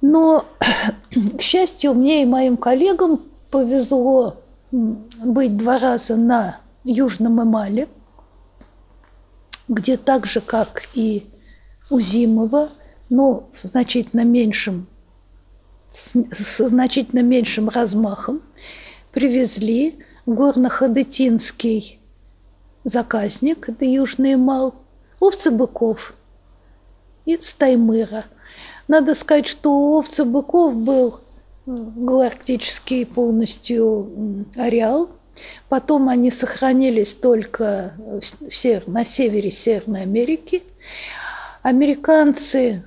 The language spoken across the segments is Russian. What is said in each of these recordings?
Но, к счастью, мне и моим коллегам повезло быть два раза на Южном Эмале, где так же, как и у Зимова, но значительно меньшем, со значительно меньшим размахом, привезли горно-ходетинский заказник, это Южный Эмал, овцы быков и стаймыра. Надо сказать, что у овцы быков был галактический полностью ареал. Потом они сохранились только на севере Северной Америки. Американцы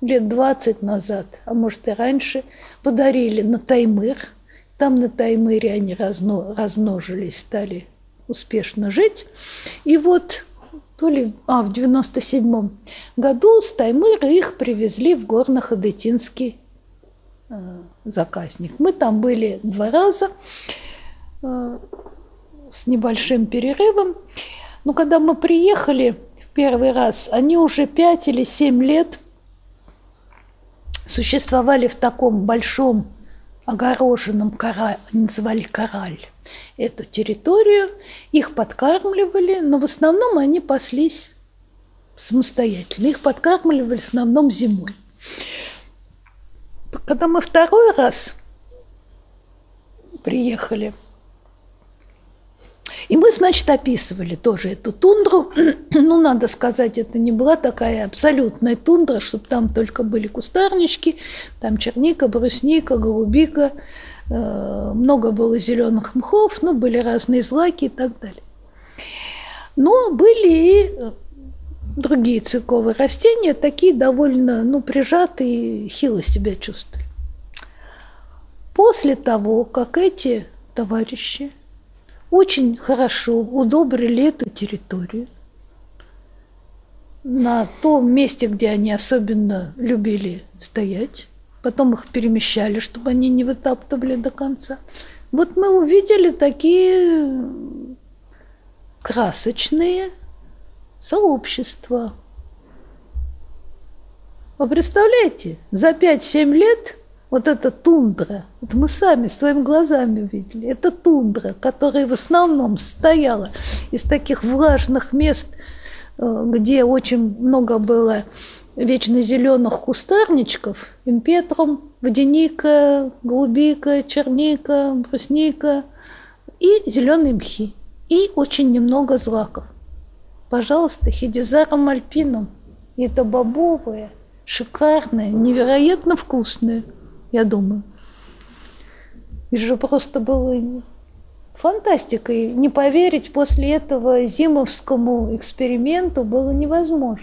лет 20 назад, а может и раньше, подарили на Таймыр. Там на Таймыре они размножились, стали успешно жить. И вот то ли, а, в 97 году с Таймыра их привезли в Горно-Ходетинский Э, заказник. Мы там были два раза э, с небольшим перерывом. Но когда мы приехали в первый раз, они уже пять или семь лет существовали в таком большом огороженном кораль, называли кораль, эту территорию. Их подкармливали, но в основном они паслись самостоятельно. Их подкармливали в основном зимой. Когда мы второй раз приехали, и мы, значит, описывали тоже эту тундру. ну, надо сказать, это не была такая абсолютная тундра, чтобы там только были кустарнички, там черника, брусника, голубика, много было зеленых мхов, ну, были разные злаки и так далее. Но были и другие цветковые растения, такие довольно ну, прижатые, хило себя чувствовали. После того, как эти товарищи очень хорошо удобрили эту территорию, на том месте, где они особенно любили стоять, потом их перемещали, чтобы они не вытаптывали до конца. Вот мы увидели такие красочные сообщество. Вы представляете, за 5-7 лет вот эта тундра, это мы сами своими глазами увидели, это тундра, которая в основном состояла из таких влажных мест, э, где очень много было вечно зеленых кустарничков, импетрум, водяника, голубика, черника, брусника и зеленые мхи, и очень немного злаков. Пожалуйста, хидизаром альпином. Это бобовые, шикарные, невероятно вкусные, я думаю. И же просто было фантастикой. Не поверить после этого зимовскому эксперименту было невозможно.